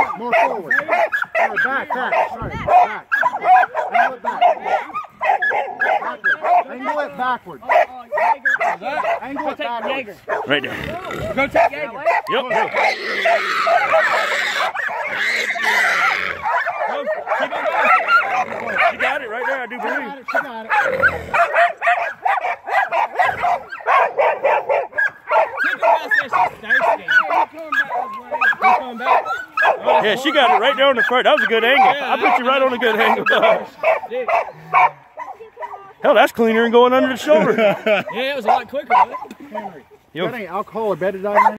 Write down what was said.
forward, more forward. Sorry, back, back, sorry, back. Angle it back. Backward. Angle it backward. Angle it backwards. Right there. Go take Jaeger. Yep. Go. Keep. She got it right there, I do She got it, she got it. Take her back there. She's thirsty. Keep coming back. Yeah, she got it right there on the front. That was a good angle. I put you right on a good angle. Dude. Hell, that's cleaner than going under the shoulder. Yeah, it was a lot quicker, wasn't it? That ain't alcohol or betadine.